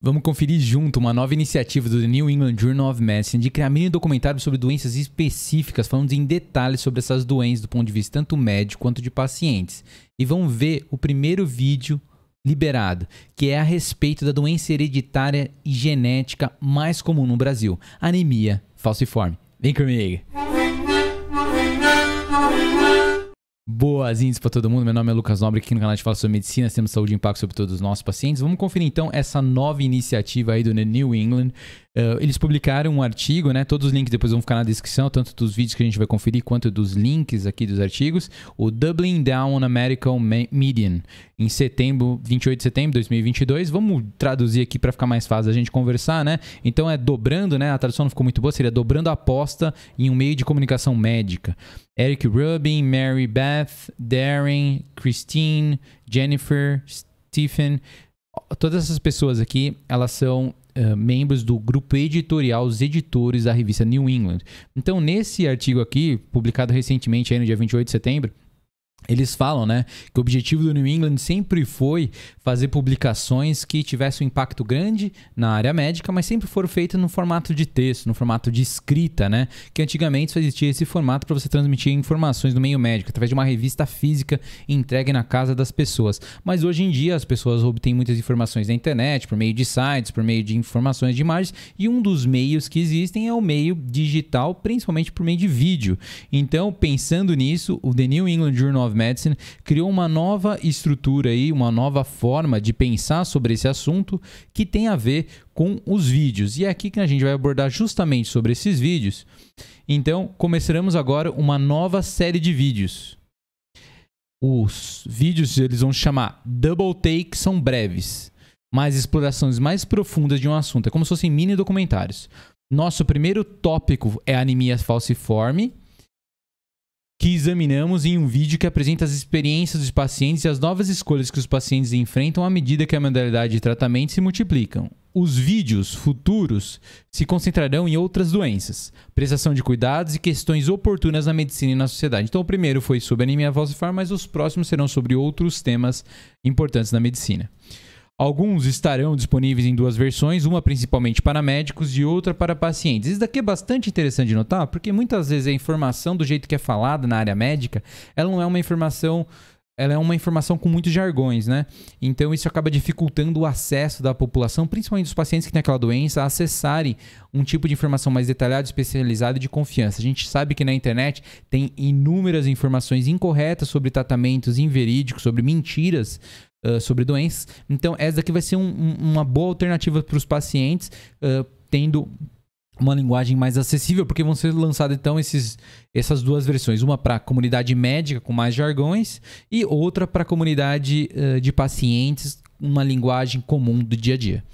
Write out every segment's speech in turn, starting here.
Vamos conferir junto uma nova iniciativa do The New England Journal of Medicine de criar mini documentário sobre doenças específicas, falando em detalhes sobre essas doenças do ponto de vista tanto médico quanto de pacientes. E vamos ver o primeiro vídeo liberado, que é a respeito da doença hereditária e genética mais comum no Brasil, anemia falciforme. Vem comigo! Boas-vindas para todo mundo. Meu nome é Lucas Nobre, aqui no canal de Fala sobre Medicina, temos saúde e impacto sobre todos os nossos pacientes. Vamos conferir então essa nova iniciativa aí do New England. Uh, eles publicaram um artigo, né? Todos os links depois vão ficar na descrição, tanto dos vídeos que a gente vai conferir quanto dos links aqui dos artigos. O Doubling Down on American Median, em setembro, 28 de setembro de 2022. Vamos traduzir aqui para ficar mais fácil a gente conversar, né? Então é dobrando, né? A tradução não ficou muito boa, seria dobrando a aposta em um meio de comunicação médica. Eric Rubin, Mary Beth, Darren, Christine, Jennifer, Stephen, todas essas pessoas aqui, elas são uh, membros do grupo editorial, os editores da revista New England. Então, nesse artigo aqui, publicado recentemente, aí no dia 28 de setembro, eles falam, né, que o objetivo do New England sempre foi fazer publicações que tivessem um impacto grande na área médica, mas sempre foram feitas no formato de texto, no formato de escrita, né? Que antigamente só existia esse formato para você transmitir informações no meio médico, através de uma revista física entregue na casa das pessoas. Mas hoje em dia as pessoas obtêm muitas informações na internet, por meio de sites, por meio de informações de imagens, e um dos meios que existem é o meio digital, principalmente por meio de vídeo. Então, pensando nisso, o The New England Journal of Medicine criou uma nova estrutura aí, uma nova forma de pensar sobre esse assunto que tem a ver com os vídeos. E é aqui que a gente vai abordar justamente sobre esses vídeos. Então, começaremos agora uma nova série de vídeos. Os vídeos eles vão chamar Double Take, são breves, mas explorações mais profundas de um assunto. É como se fossem mini documentários. Nosso primeiro tópico é anemia falciforme que examinamos em um vídeo que apresenta as experiências dos pacientes e as novas escolhas que os pacientes enfrentam à medida que a modalidade de tratamento se multiplicam. Os vídeos futuros se concentrarão em outras doenças, prestação de cuidados e questões oportunas na medicina e na sociedade. Então, o primeiro foi sobre anemia falciforme, mas os próximos serão sobre outros temas importantes na medicina. Alguns estarão disponíveis em duas versões, uma principalmente para médicos e outra para pacientes. Isso daqui é bastante interessante de notar, porque muitas vezes a informação do jeito que é falada na área médica, ela não é uma informação ela é uma informação com muitos jargões, né? Então isso acaba dificultando o acesso da população, principalmente dos pacientes que têm aquela doença, a acessarem um tipo de informação mais detalhada, especializada e de confiança. A gente sabe que na internet tem inúmeras informações incorretas sobre tratamentos inverídicos, sobre mentiras uh, sobre doenças. Então, essa daqui vai ser um, um, uma boa alternativa para os pacientes, uh, tendo uma linguagem mais acessível, porque vão ser lançadas então esses, essas duas versões, uma para a comunidade médica com mais jargões e outra para a comunidade uh, de pacientes, uma linguagem comum do dia a dia.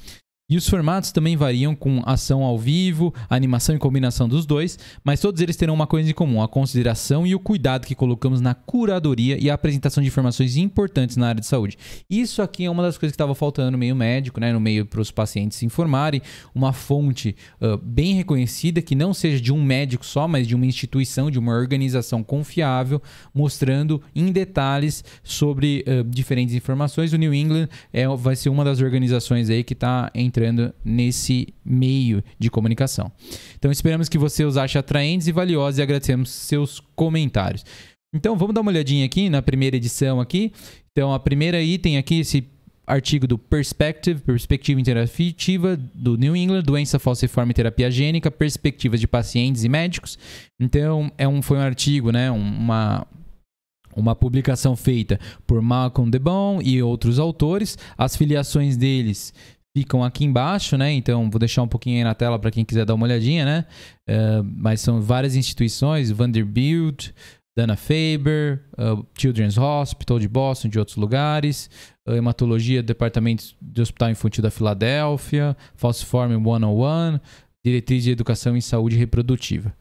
E os formatos também variam com ação ao vivo, animação e combinação dos dois, mas todos eles terão uma coisa em comum: a consideração e o cuidado que colocamos na curadoria e a apresentação de informações importantes na área de saúde. Isso aqui é uma das coisas que estava faltando no meio médico, né, no meio para os pacientes se informarem, uma fonte uh, bem reconhecida que não seja de um médico só, mas de uma instituição, de uma organização confiável, mostrando em detalhes sobre uh, diferentes informações. O New England é, vai ser uma das organizações aí que está em entrando nesse meio de comunicação. Então esperamos que você os ache atraentes e valiosos e agradecemos seus comentários. Então vamos dar uma olhadinha aqui na primeira edição aqui. Então a primeira item aqui esse artigo do Perspective, perspectiva interativa do New England, doença falciforme terapia gênica, perspectivas de pacientes e médicos. Então é um foi um artigo, né, uma uma publicação feita por Malcolm DeBon e outros autores. As filiações deles ficam aqui embaixo, né? Então vou deixar um pouquinho aí na tela para quem quiser dar uma olhadinha, né? Uh, mas são várias instituições, Vanderbilt, Dana Faber, uh, Children's Hospital de Boston, de outros lugares, uh, hematologia, departamento do Hospital Infantil da Filadélfia, Falciform 101, diretriz de educação em saúde reprodutiva.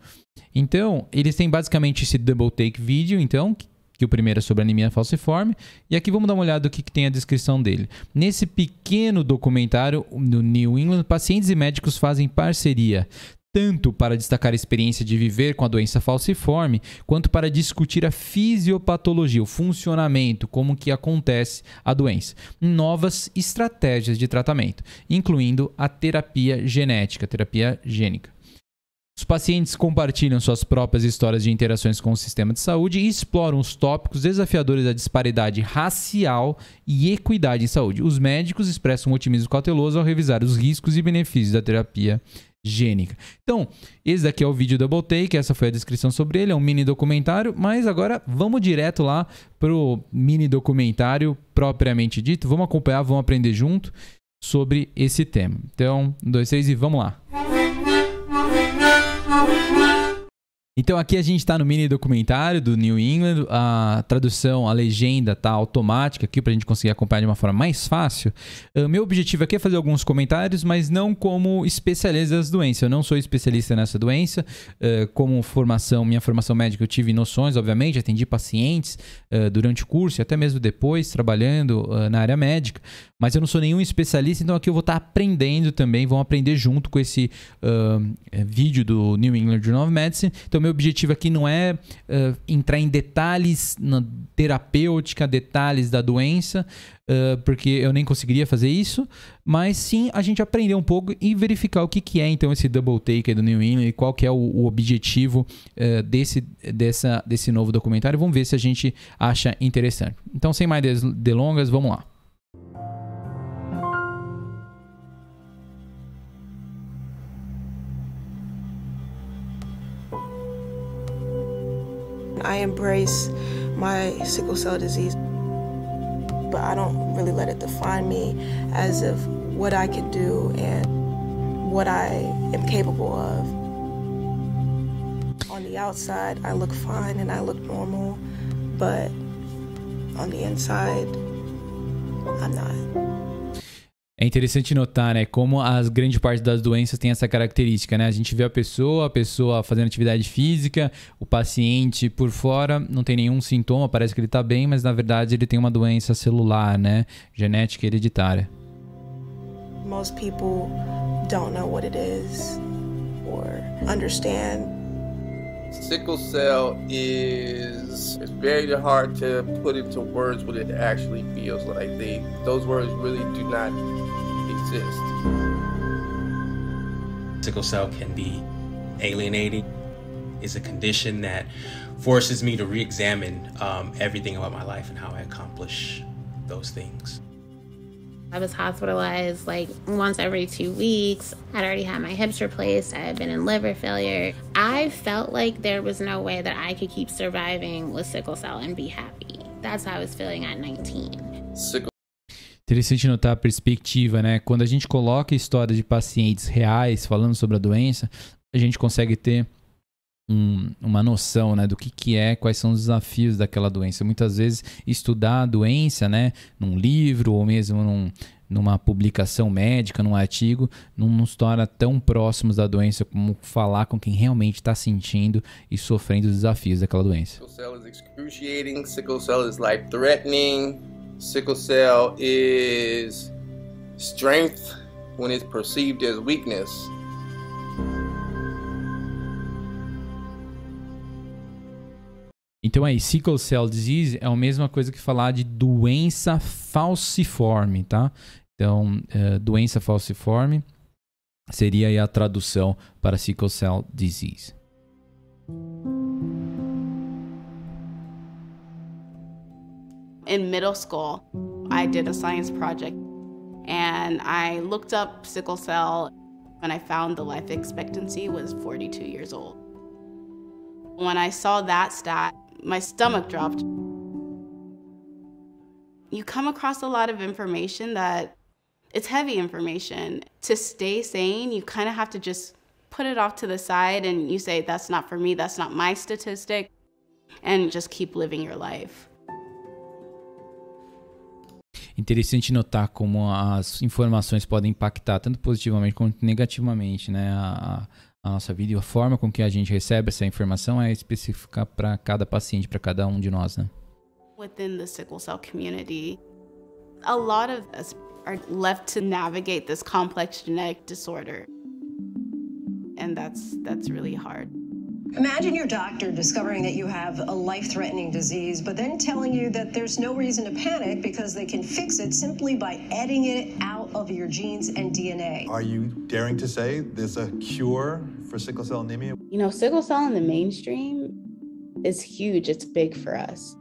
Então, eles têm basicamente esse double take vídeo, então, que o primeiro é sobre anemia falciforme. E aqui vamos dar uma olhada do que, que tem a descrição dele. Nesse pequeno documentário no New England, pacientes e médicos fazem parceria tanto para destacar a experiência de viver com a doença falciforme, quanto para discutir a fisiopatologia, o funcionamento, como que acontece a doença, novas estratégias de tratamento, incluindo a terapia genética, terapia gênica. Os pacientes compartilham suas próprias histórias de interações com o sistema de saúde e exploram os tópicos desafiadores da disparidade racial e equidade em saúde. Os médicos expressam um otimismo cauteloso ao revisar os riscos e benefícios da terapia gênica. Então, esse daqui é o vídeo Double Take, essa foi a descrição sobre ele, é um mini documentário, mas agora vamos direto lá pro mini documentário propriamente dito. Vamos acompanhar, vamos aprender junto sobre esse tema. Então, um, dois, três e vamos lá. Thank you. Então aqui a gente está no mini documentário do New England, a tradução, a legenda tá automática aqui para a gente conseguir acompanhar de uma forma mais fácil. Uh, meu objetivo aqui é fazer alguns comentários, mas não como especialista das doenças. Eu não sou especialista nessa doença. Uh, como formação, minha formação médica, eu tive noções, obviamente, atendi pacientes uh, durante o curso e até mesmo depois, trabalhando na área médica mas eu não sou nenhum especialista, então aqui eu vou estar aprendendo também, vão aprender junto com esse uh, vídeo do New England Journal of Medicine. Então, meu objetivo aqui não é uh, entrar em detalhes na terapêutica, detalhes da doença, uh, porque eu nem conseguiria fazer isso, mas sim a gente aprender um pouco e verificar o que, que é então esse double take do New England e qual que é o, o objetivo desse, dessa, desse novo documentário. Vamos ver se a gente acha interessante. Então, sem mais delongas, vamos lá. I embrace my sickle cell disease, but I don't really let it define me as of what I can do and what I am capable of. On the outside, I look fine and I look normal, but on the inside, I'm not. É interessante notar, né, como as grande parte das doenças tem essa característica, né? A gente vê a pessoa, a pessoa fazendo atividade física, o paciente por fora não tem nenhum sintoma, parece que ele está bem, mas na verdade ele tem uma doença celular, né, genética hereditária. Most people don't know what it is or understand sickle cell is it's very hard to put into words what it actually feels like. They those words really do not exist. Sickle cell can be alienating. It's a condition that forces me to re-examine um, everything about my life and how I accomplish those things. I was hospitalized like once every two weeks. I'd already had my hips replaced. I had been in liver failure. I felt like there was no way that I could keep surviving with sickle cell and be happy. That's how I was feeling at 19. Sickle Interessante notar a perspectiva, né? Quando a gente coloca histórias de pacientes reais falando sobre a doença, a gente consegue ter um, uma noção né, do que, que é, quais são os desafios daquela doença. Muitas vezes estudar a doença né, num livro ou mesmo num, numa publicação médica, num artigo, não nos torna tão próximos da doença como falar com quem realmente está sentindo e sofrendo os desafios daquela doença. Sickle cell is excruciating, sickle cell is life threatening, sickle cell is strength when it's perceived as weakness. Então aí, sickle cell disease é a mesma coisa que falar de doença falciforme, tá? Então, uh, doença falciforme seria a tradução para sickle cell disease. In middle school, I did a science project and I looked up sickle cell and I found the life expectancy was 42 years old. When I saw that stat, my stomach dropped. You come across a lot of information that it's heavy information. To stay sane, you kind of have to just put it off to the side and you say, that's not for me, that's not my statistic, and just keep living your life. Interessante notar como as informações podem impactar tanto positivamente quanto negativamente, né? A, nossa vida e a forma com que a gente recebe essa informação é específica para cada paciente, para cada um de nós, né? Within the sickle cell community, a lot of us are left to navigate this complex genetic disorder. and that's that's really hard. Imagine your doctor discovering that you have a life threatening disease, but then telling you that there's no reason to panic because they can fix it simply by editing it out of your genes and DNA. Are you daring to say there's a cure for sickle cell anemia? You know, sickle cell in the mainstream is huge, it's big for us.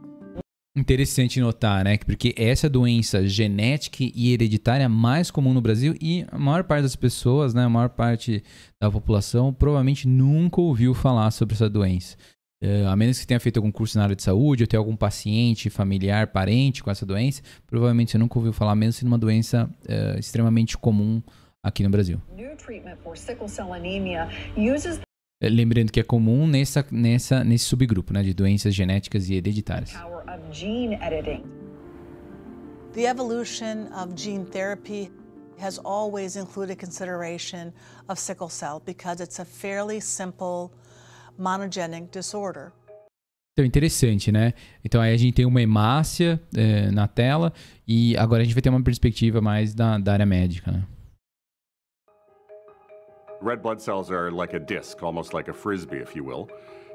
Interessante notar, né? Porque essa doença genética e hereditária é mais comum no Brasil e a maior parte das pessoas, né? A maior parte da população provavelmente nunca ouviu falar sobre essa doença. Uh, a menos que tenha feito algum curso na área de saúde ou tenha algum paciente, familiar, parente com essa doença, provavelmente você nunca ouviu falar, mesmo sendo uma doença uh, extremamente comum aqui no Brasil. New treatment for sickle cell anemia uses Lembrando que é comum nessa, nessa, nesse subgrupo né, de doenças genéticas e hereditárias. The evolution of gene therapy has always included consideration of sickle cell because it's a fairly simple monogenic disorder. Então, interessante, né? Então, aí a gente tem uma hemácia é, na tela e agora a gente vai ter uma perspectiva mais da, da área médica, né? Red blood cells are like a disc, almost like a frisbee, if you will.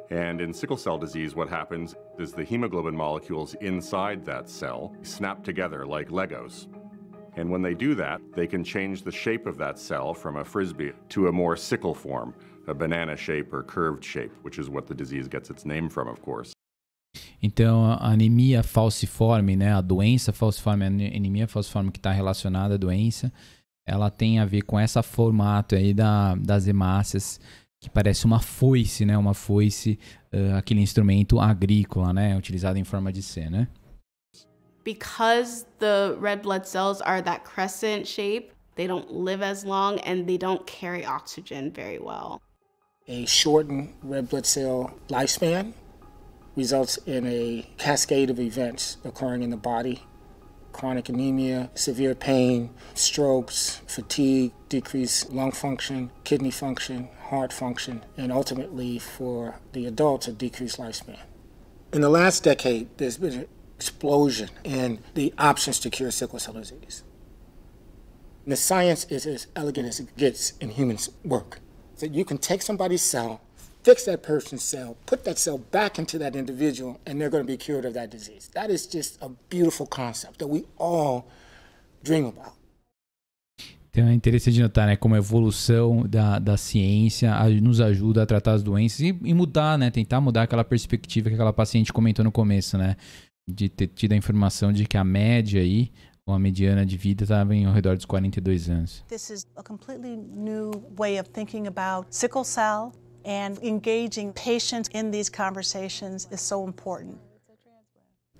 And in sickle cell disease, what happens is the hemoglobin molecules inside that cell snap together like Legos. And when they do that, they can change the shape of that cell from a frisbee to a more sickle form, a banana shape or curved shape, which is what the disease gets its name from, of course. Então, a anemia falciforme, né, a doença falciforme, a anemia falciforme que está relacionada à doença, ela tem a ver com esse formato aí da, das hemácias que parece uma foice, né? Uma foice, uh, aquele instrumento agrícola, né? Utilizado em forma de C, né? Because the red blood cells are that crescent shape, they don't live as long and they don't carry oxygen very well. A shortened red blood cell lifespan results in a cascade of events occurring in the body chronic anemia, severe pain, strokes, fatigue, decreased lung function, kidney function, heart function, and ultimately for the adults, a decreased lifespan. In the last decade, there's been an explosion in the options to cure sickle cell disease. The science is as elegant as it gets in human work. That you can take somebody's cell, fix that person's cell, put that cell back into that individual, and they're going to be cured of that disease. That is just a beautiful concept that we all dream about. Então é interessante notar né, como a evolução da, da ciência nos ajuda a tratar as doenças e, e, mudar, né? Tentar mudar aquela perspectiva que aquela paciente comentou no começo, né? De ter tido a informação de que a média aí, ou a mediana de vida estava em ao redor dos 42 anos. This is a completely new way of thinking about sickle cell and engaging patients in these conversations is so important.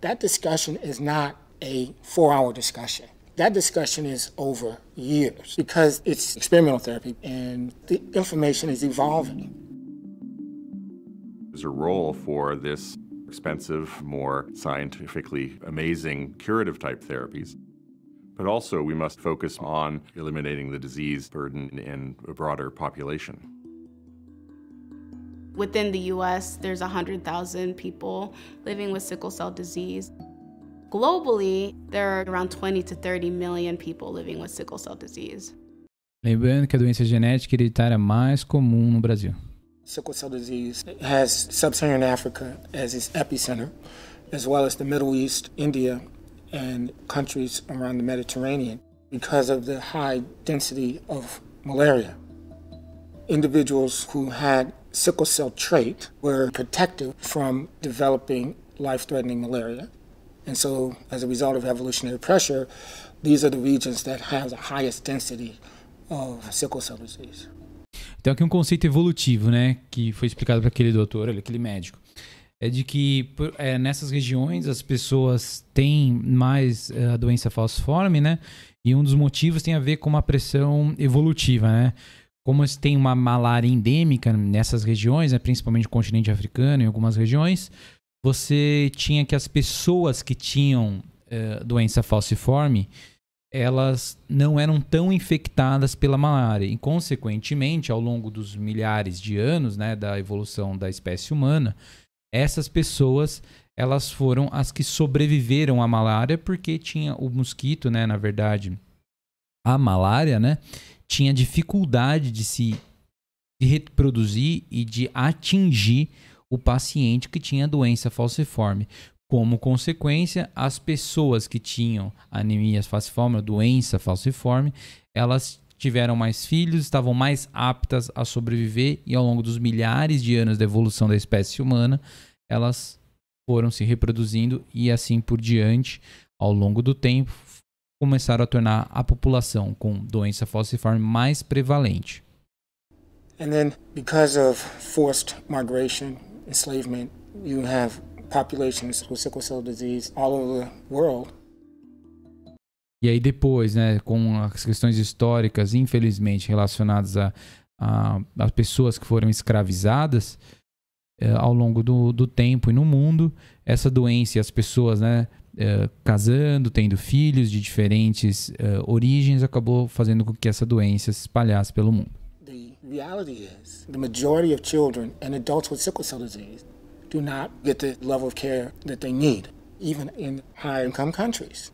That discussion is not a four-hour discussion. That discussion is over years because it's experimental therapy and the information is evolving. There's a role for this expensive, more scientifically amazing curative type therapies. But also, we must focus on eliminating the disease burden in a broader population. Within the US, there's 100,000 people living with sickle cell disease. Globally, there are around 20 to 30 million people living with sickle cell disease. Lembrando que a doença genética hereditária mais comum no Brasil. Sickle cell disease has sub-Saharan Africa as its epicenter, as well as the Middle East, India, and countries around the Mediterranean because of the high density of malaria. Individuals who had sickle cell trait were protected from developing life-threatening malaria. And so, as a result of evolutionary pressure, these are the regions that have the highest density of sickle cell disease. Então, aqui um conceito evolutivo, né, que foi explicado para aquele doutor, aquele médico, é de que é, nessas regiões as pessoas têm mais é, a doença falciforme, né, e um dos motivos tem a ver com uma pressão evolutiva, né. Como tem uma malária endêmica nessas regiões, né, principalmente no continente africano, em algumas regiões, você tinha que as pessoas que tinham uh, doença falciforme, elas não eram tão infectadas pela malária. E, consequentemente, ao longo dos milhares de anos né, da evolução da espécie humana, essas pessoas elas foram as que sobreviveram à malária porque tinha o mosquito, né, na verdade, a malária, né, tinha dificuldade de se reproduzir e de atingir o paciente que tinha doença falciforme. Como consequência, as pessoas que tinham anemia falciforme, doença falciforme, elas tiveram mais filhos, estavam mais aptas a sobreviver e ao longo dos milhares de anos da evolução da espécie humana, elas foram se reproduzindo e assim por diante, ao longo do tempo, começaram a tornar a população com doença falciforme mais prevalente. And then because of forced migration, enslavement, you have populations with sickle cell disease all over the world. E aí depois, né, com as questões históricas, infelizmente, relacionadas a, a, a pessoas que foram escravizadas eh, ao longo do, do tempo e no mundo, essa doença e as pessoas, né, eh, casando, tendo filhos de diferentes eh, origens, acabou fazendo com que essa doença se espalhasse pelo mundo. The reality is the majority of children and adults with sickle cell disease do not get the level of care that they need, even in high income countries.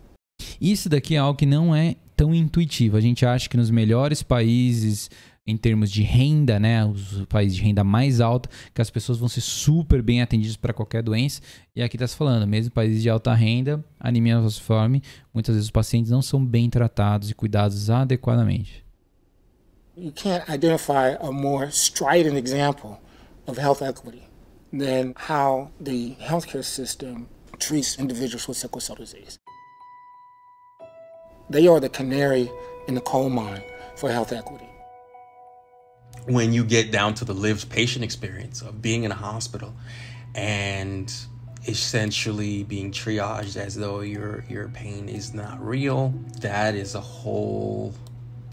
Isso daqui é algo que não é tão intuitivo. A gente acha que nos melhores países, em termos de renda, né, os países de renda mais alta, que as pessoas vão ser super bem atendidas para qualquer doença. E aqui está se falando, mesmo países de alta renda, anemia falciforme, muitas vezes os pacientes não são bem tratados e cuidados adequadamente. You can't identify a more strident example of health equity than how the healthcare system treats individuals with sickle cell disease. They are the canary in the coal mine for health equity. When you get down to the lived patient experience of being in a hospital and essentially being triaged as though your your pain is not real, that is a whole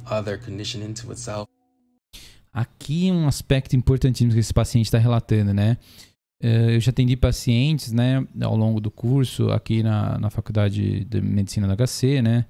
other condition into itself. Aqui um aspecto importantíssimo que esse paciente está relatando, né? Eu já atendi pacientes, né, ao longo do curso aqui na, na Faculdade de Medicina da HC, né,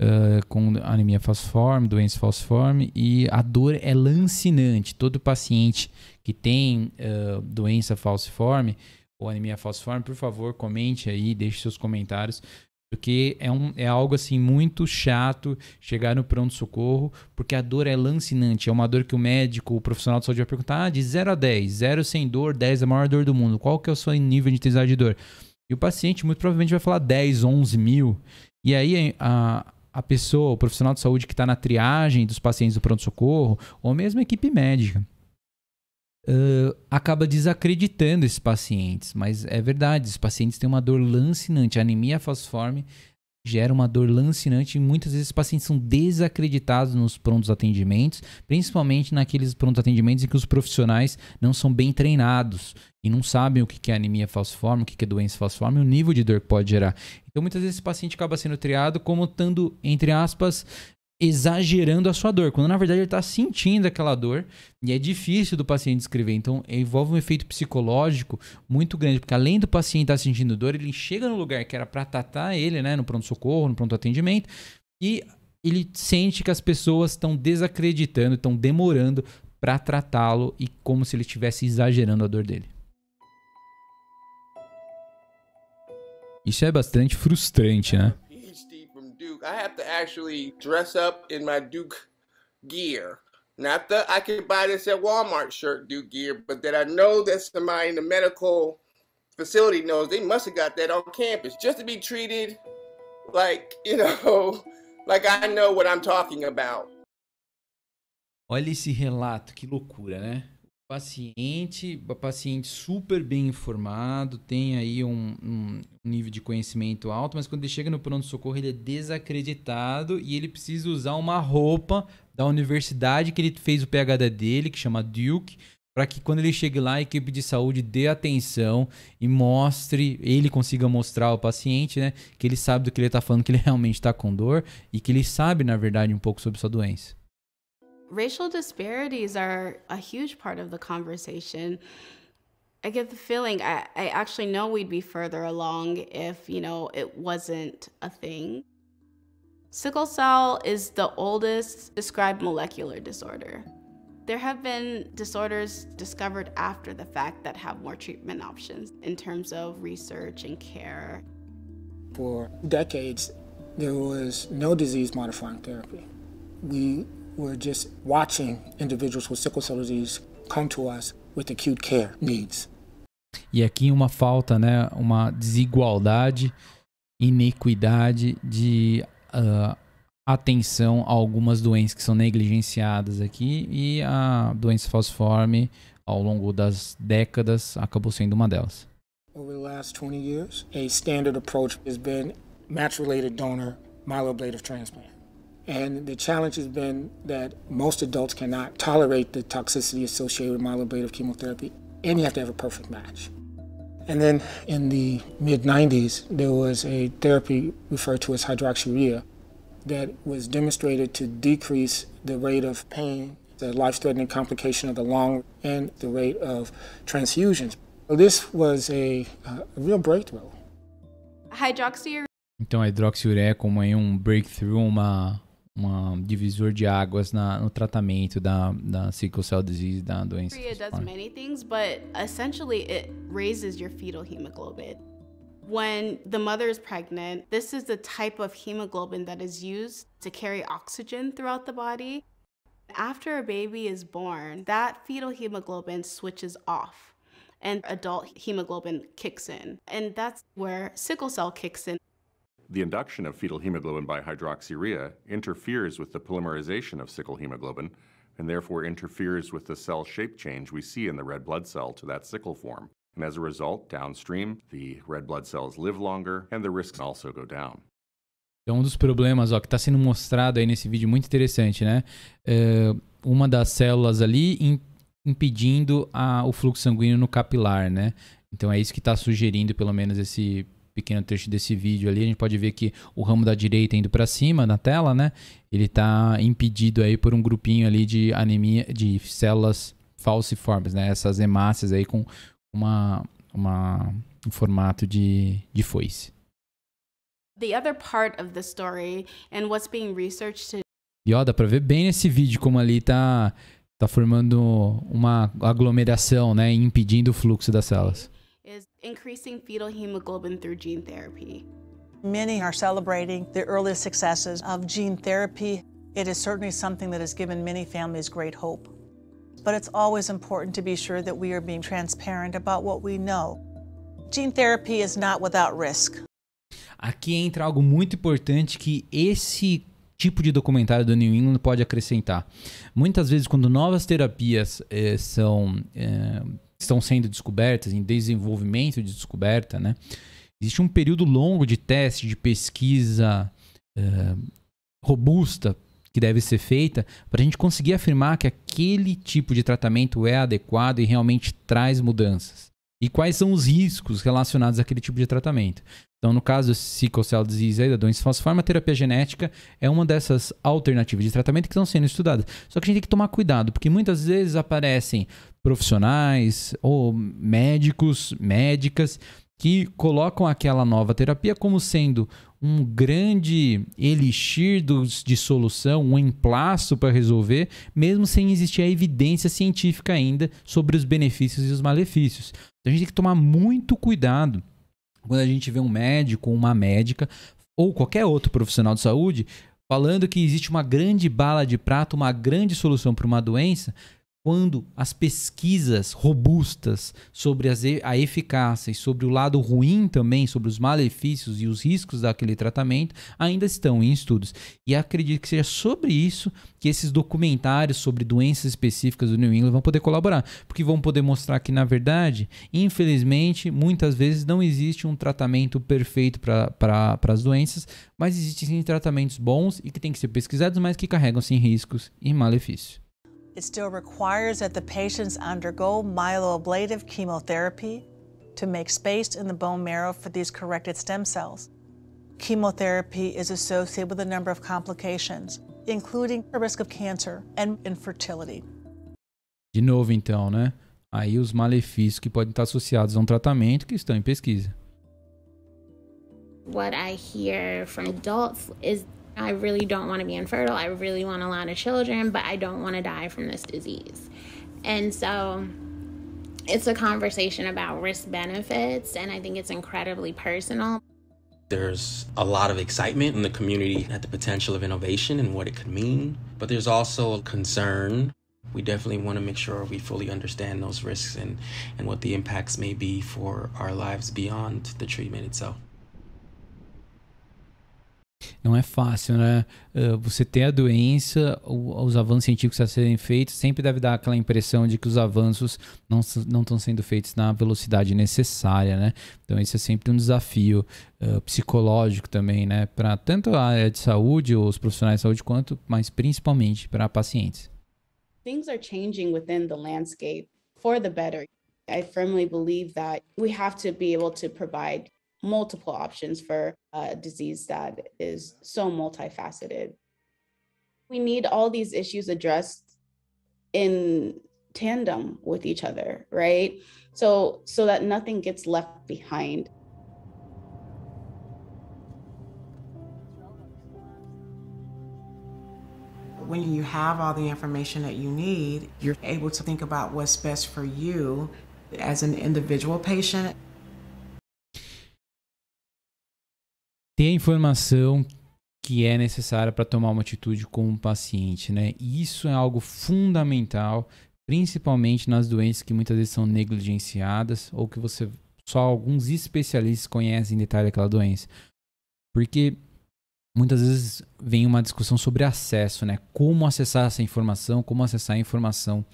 uh, com anemia falciforme, doença falciforme, e a dor é lancinante. Todo paciente que tem uh, doença falciforme ou anemia falciforme, por favor, comente aí, deixe seus comentários, porque é, um, é algo assim muito chato chegar no pronto-socorro, porque a dor é lancinante. É uma dor que o médico, o profissional de saúde vai perguntar: ah, de 0 a 10, 0 sem dor, 10 é a maior dor do mundo. Qual que é o seu nível de intensidade de dor? E o paciente muito provavelmente vai falar 10, 11 mil. E aí a, a pessoa, o profissional de saúde que está na triagem dos pacientes do pronto-socorro, ou mesmo a equipe médica, uh, acaba desacreditando esses pacientes. Mas é verdade, esses pacientes têm uma dor lancinante. A anemia falciforme gera uma dor lancinante e muitas vezes os pacientes são desacreditados nos prontos atendimentos, principalmente naqueles prontos atendimentos em que os profissionais não são bem treinados e não sabem o que é anemia falciforme, o que é doença falciforme, o nível de dor que pode gerar. Então muitas vezes esse paciente acaba sendo triado como estando, entre aspas, exagerando a sua dor, quando na verdade ele está sentindo aquela dor e é difícil do paciente descrever. Então envolve um efeito psicológico muito grande, porque além do paciente estar tá sentindo dor, ele chega no lugar que era para tratar ele, né, no pronto-socorro, no pronto-atendimento, e ele sente que as pessoas estão desacreditando, estão demorando para tratá-lo e como se ele estivesse exagerando a dor dele. Isso é bastante frustrante, né? I have to actually dress up in my Duke gear. Not that I can buy this at Walmart shirt Duke gear, but that I know that somebody in the medical facility knows they must have got that on campus just to be treated like, you know, like I know what I'm talking about. Olha esse relato, que loucura, né? Paciente, paciente super bem informado, tem aí um, um, nível de conhecimento alto, mas quando ele chega no pronto-socorro ele é desacreditado e ele precisa usar uma roupa da universidade que ele fez o PhD dele, que chama Duke, para que quando ele chegue lá a equipe de saúde dê atenção e mostre, ele consiga mostrar ao paciente, né, que ele sabe do que ele está falando, que ele realmente está com dor e que ele sabe, na verdade, um pouco sobre sua doença. Racial disparities are a huge part of the conversation. I get the feeling I, I actually know we'd be further along if, you know, it wasn't a thing. Sickle cell is the oldest described molecular disorder. There have been disorders discovered after the fact that have more treatment options in terms of research and care. For decades, there was no disease modifying therapy. We we're just watching individuals with sickle cell disease come to us with acute care needs. E aqui uma falta, né, uma desigualdade, inequidade de uh, atenção a algumas doenças que são negligenciadas aqui e a doença falciforme ao longo das décadas acabou sendo uma delas. Over the last 20 years, a standard approach has been match-related donor myeloablative transplant. And the challenge has been that most adults cannot tolerate the toxicity associated with myeloablative chemotherapy, and you have to have a perfect match. And then in the mid 90s, there was a therapy referred to as hydroxyurea that was demonstrated to decrease the rate of pain, the life threatening complication of the lung, and the rate of transfusions. This was a, a real breakthrough. Hydroxyurea. Então a hidroxiureia é como aí um breakthrough, uma uma divisor de águas na, no tratamento da, da sickle cell disease, da doença. It does many things, but essentially it raises your fetal hemoglobin. When the mother is pregnant, this is the type of hemoglobin that is used to carry oxygen throughout the body. After a baby is born, that fetal hemoglobin switches off and adult hemoglobin kicks in. And that's where sickle cell kicks in. The induction of fetal hemoglobin by hydroxyurea interferes with the polymerization of sickle hemoglobin and therefore interferes with the cell shape change we see in the red blood cell to that sickle form. And as a result, downstream, the red blood cells live longer and the risks also go down. Então, um dos problemas ó, que está sendo mostrado aí nesse vídeo muito interessante, né? É uma das células ali in, impedindo a, o fluxo sanguíneo no capilar, né? Então é isso que está sugerindo, pelo menos, esse pequeno trecho desse vídeo ali, a gente pode ver que o ramo da direita indo para cima na tela, né? Ele está impedido aí por um grupinho ali de anemia de células falciformes, né? Essas hemácias aí com uma, uma um formato de, de foice. The other part of the story and what's being researched. E ó, dá para ver bem nesse vídeo como ali tá tá formando uma aglomeração, né, impedindo o fluxo das células. Increasing fetal hemoglobin through gene therapy. Many are celebrating the early successes of gene therapy. It is certainly something that has given many families great hope. But it's always important to be sure that we are being transparent about what we know. Gene therapy is not without risk. Aqui entra algo muito importante que esse tipo de documentário do New England pode acrescentar. Muitas vezes, quando novas terapias eh, são eh, estão sendo descobertas, em desenvolvimento de descoberta, né? Existe um período longo de teste, de pesquisa uh, robusta que deve ser feita para a gente conseguir afirmar que aquele tipo de tratamento é adequado e realmente traz mudanças. E quais são os riscos relacionados àquele tipo de tratamento. Então, no caso do sickle cell disease, aí, da doença falciforme, a terapia genética é uma dessas alternativas de tratamento que estão sendo estudadas. Só que a gente tem que tomar cuidado, porque muitas vezes aparecem profissionais ou médicos, médicas que colocam aquela nova terapia como sendo um grande elixir de solução, um emplasto para resolver, mesmo sem existir a evidência científica ainda sobre os benefícios e os malefícios. Então a gente tem que tomar muito cuidado quando a gente vê um médico, uma médica ou qualquer outro profissional de saúde falando que existe uma grande bala de prata, uma grande solução para uma doença, quando as pesquisas robustas sobre a eficácia e sobre o lado ruim também, sobre os malefícios e os riscos daquele tratamento, ainda estão em estudos. E acredito que seja sobre isso que esses documentários sobre doenças específicas do New England vão poder colaborar, porque vão poder mostrar que, na verdade, infelizmente, muitas vezes não existe um tratamento perfeito para as doenças, mas existem tratamentos bons e que têm que ser pesquisados, mas que carregam sim riscos e malefícios. It still requires that the patients undergo myeloablative chemotherapy to make space in the bone marrow for these corrected stem cells. Chemotherapy is associated with a number of complications, including a risk of cancer and infertility. De novo, então, né? Aí os malefícios que podem estar associados a um tratamento que estão em pesquisa. What I hear from adults is I really don't want to be infertile. I really want a lot of children, but I don't want to die from this disease. And so it's a conversation about risk benefits, and I think it's incredibly personal. There's a lot of excitement in the community at the potential of innovation and what it could mean, but there's also a concern. We definitely want to make sure we fully understand those risks and, and what the impacts may be for our lives beyond the treatment itself. Não é fácil, né? Uh, você ter a doença, os avanços científicos a serem feitos, sempre deve dar aquela impressão de que os avanços não, não estão sendo feitos na velocidade necessária, né? Então, isso é sempre um desafio uh, psicológico também, né? Para tanto a área de saúde, os profissionais de saúde, quanto, mas principalmente para pacientes. Things are changing within the landscape for the better. I firmly believe that we have to be able to provide multiple options for a disease that is so multifaceted. We need all these issues addressed in tandem with each other, right? So so that nothing gets left behind. When you have all the information that you need, you're able to think about what's best for you as an individual patient ter a informação que é necessária para tomar uma atitude com o paciente, né? Isso é algo fundamental, principalmente nas doenças que muitas vezes são negligenciadas ou que você só alguns especialistas conhecem em detalhe aquela doença. Porque muitas vezes vem uma discussão sobre acesso, né? Como acessar essa informação, como acessar a informação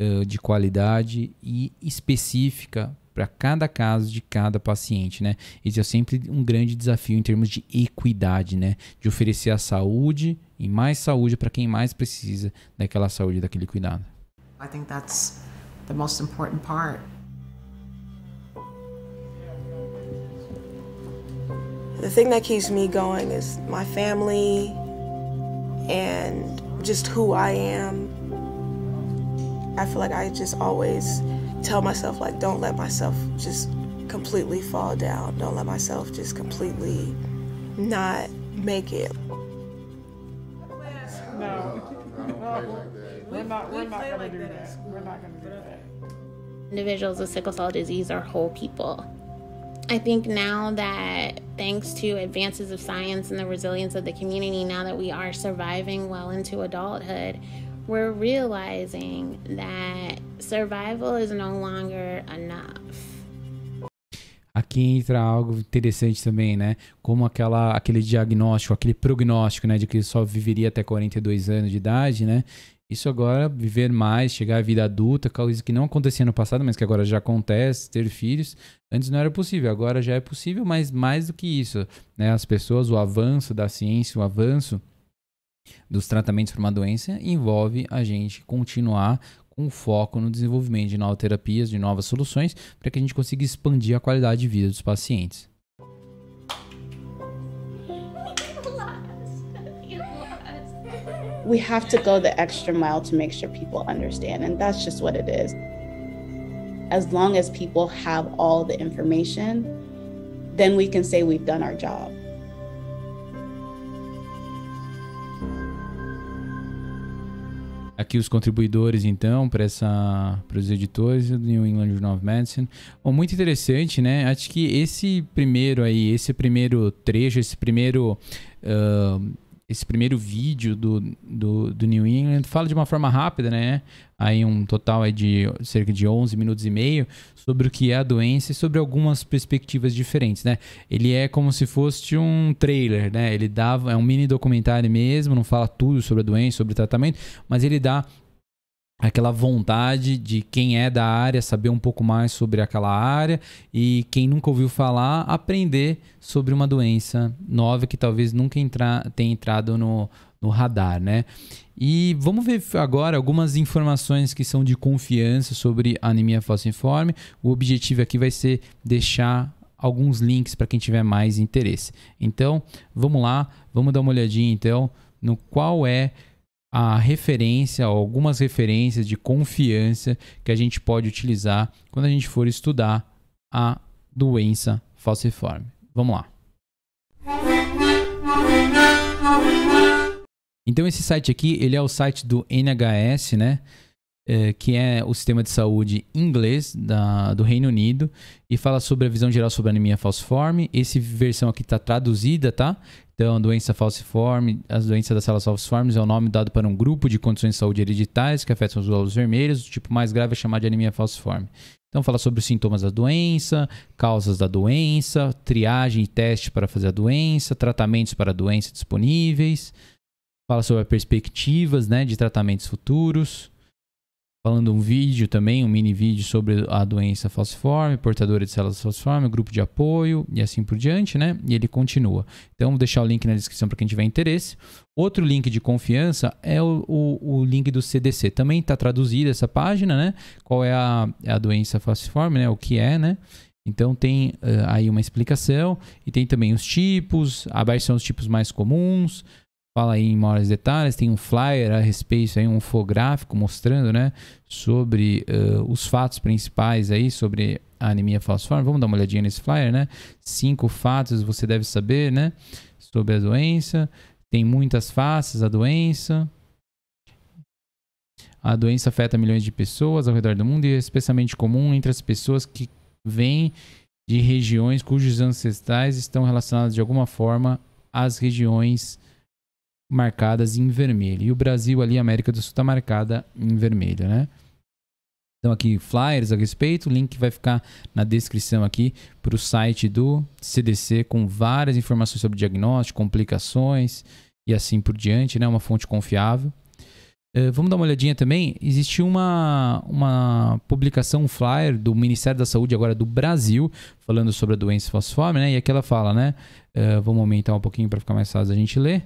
uh, de qualidade e específica para cada caso de cada paciente, né? Esse é sempre um grande desafio em termos de equidade, né? De oferecer a saúde e mais saúde para quem mais precisa daquela saúde, daquele cuidado. I think that's the most important part. The thing that keeps me going is my family and just who I am. I feel like I just always tell myself like don't let myself just completely fall down. Don't let myself just completely not make it. No. We're not we're not gonna do that we're not gonna do that. Individuals with sickle cell disease are whole people. I think now that thanks to advances of science and the resilience of the community, now that we are surviving well into adulthood, we're realizing that survival is no longer enough. Aqui entra algo interessante também, né? Como aquela, aquele diagnóstico, aquele prognóstico, né? De que só viveria até 42 anos de idade, né? Isso agora, viver mais, chegar à vida adulta, coisa que não acontecia no passado, mas que agora já acontece, ter filhos. Antes não era possível, agora já é possível, mas mais do que isso, né? As pessoas, o avanço da ciência, o avanço dos tratamentos para uma doença envolve a gente continuar com foco no desenvolvimento de novas terapias, de novas soluções, para que a gente consiga expandir a qualidade de vida dos pacientes. We have to go the extra mile to make sure people understand, and that's just what it is. As long as people have all the information, then we can say we've done our job. Aqui os contribuidores, então, para os editores do New England Journal of Medicine. Bom, muito interessante, né? Acho que esse primeiro aí, esse primeiro trecho, esse primeiro uh, esse primeiro vídeo do, do, do, New England fala de uma forma rápida, né? Aí um total é de cerca de 11 minutos e meio sobre o que é a doença e sobre algumas perspectivas diferentes, né? Ele é como se fosse um trailer, né? Ele dava é um mini documentário mesmo, não fala tudo sobre a doença, sobre o tratamento, mas ele dá aquela vontade de quem é da área saber um pouco mais sobre aquela área e quem nunca ouviu falar aprender sobre uma doença nova que talvez nunca entra, tenha entrado no, no radar, né? E vamos ver agora algumas informações que são de confiança sobre anemia falciforme. O objetivo aqui vai ser deixar alguns links para quem tiver mais interesse. Então, vamos lá, vamos dar uma olhadinha então no qual é a referência, algumas referências de confiança que a gente pode utilizar quando a gente for estudar a doença falciforme. Vamos lá. Então esse site aqui, ele é o site do NHS, né? É, que é o sistema de saúde inglês da, do Reino Unido, e fala sobre a visão geral sobre anemia falciforme. Essa versão aqui está traduzida, tá? Então, a doença falciforme, as doenças das células falciformes é o nome dado para um grupo de condições de saúde hereditárias que afetam os glóbulos vermelhos. O tipo mais grave é chamado de anemia falciforme. Então, fala sobre os sintomas da doença, causas da doença, triagem e teste para fazer a doença, tratamentos para a doença disponíveis. Fala sobre as perspectivas né, de tratamentos futuros falando um vídeo também, um mini vídeo sobre a doença falciforme, portadora de células falciforme, grupo de apoio e assim por diante, né? E ele continua. Então, vou deixar o link na descrição para quem tiver interesse. Outro link de confiança é o, o, o link do CDC. Também está traduzida essa página, né? Qual é a, a doença falciforme, né? O que é, né? Então tem uh, aí uma explicação e tem também os tipos, abaixo são os tipos mais comuns, fala aí em maiores detalhes, tem um flyer a respeito, aí um infográfico mostrando, né, sobre uh, os fatos principais aí sobre a anemia falciforme. Vamos dar uma olhadinha nesse flyer, né? Cinco fatos você deve saber, né, sobre a doença. Tem muitas faces a doença. A doença afeta milhões de pessoas ao redor do mundo e é especialmente comum entre as pessoas que vêm de regiões cujos ancestrais estão relacionados de alguma forma às regiões marcadas em vermelho. E o Brasil ali, América do Sul, está marcada em vermelho, né? Então aqui flyers a respeito, o link vai ficar na descrição aqui para o site do CDC com várias informações sobre diagnóstico, complicações e assim por diante, né? Uma fonte confiável. Uh, vamos dar uma olhadinha também. Existe uma, uma publicação, um flyer do Ministério da Saúde agora do Brasil, falando sobre a doença falciforme, né? E aqui ela fala, né? Uh, vamos aumentar um pouquinho para ficar mais fácil a gente ler.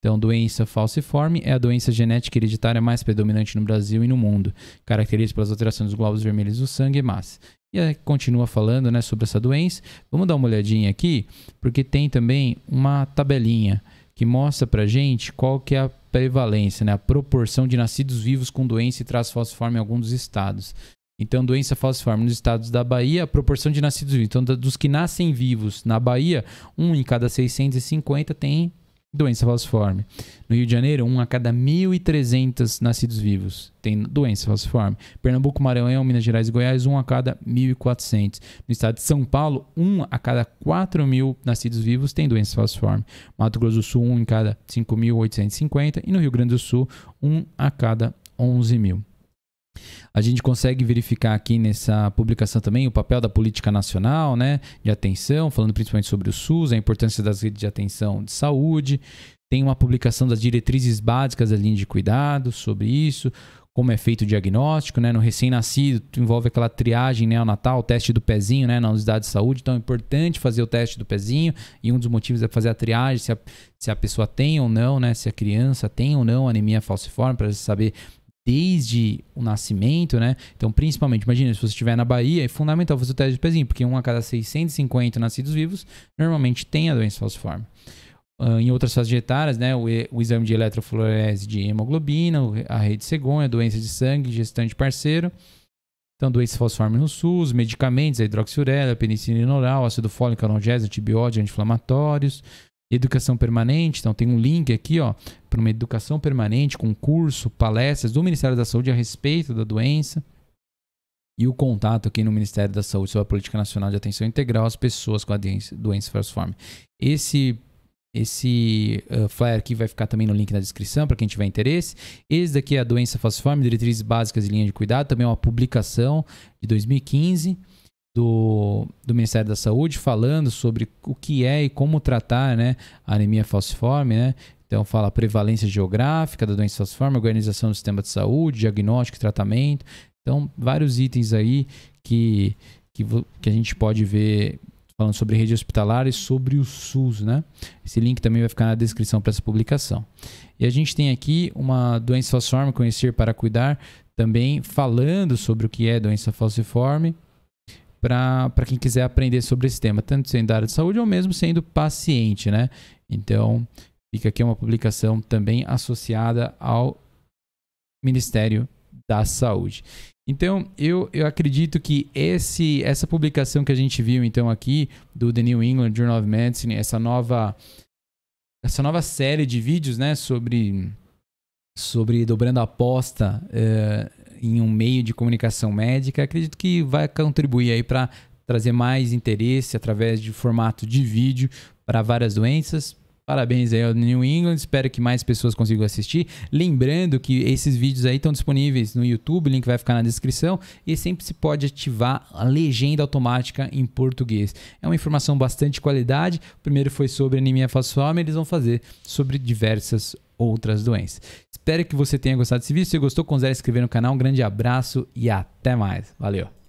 Então, doença falciforme é a doença genética hereditária mais predominante no Brasil e no mundo, caracterizada pelas alterações dos glóbulos vermelhos do sangue e massa. E aí continua falando né, sobre essa doença. Vamos dar uma olhadinha aqui, porque tem também uma tabelinha que mostra pra gente qual que é a prevalência, né, a proporção de nascidos vivos com doença e traço falciforme em alguns dos estados. Então, doença falciforme nos estados da Bahia, a proporção de nascidos vivos. Então, dos que nascem vivos na Bahia, um em cada 650 tem doença falciforme. No Rio de Janeiro, um a cada 1.300 nascidos vivos tem doença falciforme. Pernambuco, Maranhão, Minas Gerais e Goiás, um a cada 1.400. No estado de São Paulo, um a cada 4 mil nascidos vivos tem doença falciforme. Mato Grosso do Sul, um em cada 5.850. E no Rio Grande do Sul, um a cada 11 mil. A gente consegue verificar aqui nessa publicação também o papel da política nacional, né, de atenção, falando principalmente sobre o SUS, a importância das redes de atenção de saúde. Tem uma publicação das diretrizes básicas da linha de cuidado sobre isso, como é feito o diagnóstico, né? No recém-nascido, envolve aquela triagem neonatal, o teste do pezinho, né? Na unidade de saúde. Então é importante fazer o teste do pezinho. E um dos motivos é fazer a triagem, se a, se a pessoa tem ou não, né? Se a criança tem ou não anemia falciforme, para saber desde o nascimento, né? Então, principalmente, imagina, se você estiver na Bahia, é fundamental fazer o teste de pezinho, porque um a cada 650 nascidos vivos normalmente tem a doença falciforme. Uh, em outras fases etárias, né, o, o, exame de eletrofluorese de hemoglobina, a rede cegonha, doença de sangue, gestante parceiro. Então, doença falciforme no SUS, medicamentos, a hidroxiurela, penicilina oral, ácido fólico, analgésico, antibióticos, anti-inflamatórios, Educação permanente, então tem um link aqui, ó, para uma educação permanente com curso, palestras do Ministério da Saúde a respeito da doença. E o contato aqui no Ministério da Saúde sobre a Política Nacional de Atenção Integral às pessoas com a doença falciforme. Esse esse uh, flyer aqui vai ficar também no link na descrição para quem tiver interesse. Esse daqui é a doença falciforme, diretrizes básicas e linha de cuidado, também é uma publicação de 2015 do, do Ministério da Saúde falando sobre o que é e como tratar né, a anemia falciforme, né? Então fala a prevalência geográfica da doença falciforme, organização do sistema de saúde, diagnóstico e tratamento. Então, vários itens aí que, que, que a gente pode ver falando sobre rede hospitalar e sobre o SUS, né? Esse link também vai ficar na descrição para essa publicação. E a gente tem aqui uma doença falciforme, conhecer para cuidar, também falando sobre o que é doença falciforme, para quem quiser aprender sobre esse tema, tanto sendo da área de saúde ou mesmo sendo paciente, né? Então, fica aqui uma publicação também associada ao Ministério da Saúde. Então, eu, eu acredito que esse, essa publicação que a gente viu então aqui do The New England Journal of Medicine, essa nova essa nova série de vídeos, né, sobre sobre dobrando a aposta eh, em um meio de comunicação médica, acredito que vai contribuir aí para trazer mais interesse através de formato de vídeo para várias doenças. Parabéns aí ao New England, espero que mais pessoas consigam assistir. Lembrando que esses vídeos aí estão disponíveis no YouTube, o link vai ficar na descrição e sempre se pode ativar a legenda automática em português. É uma informação bastante de qualidade. O primeiro foi sobre anemia falciforme, eles vão fazer sobre diversas outras doenças. Espero que você tenha gostado desse vídeo. Se gostou, considere se inscrever no canal. Um grande abraço e até mais. Valeu!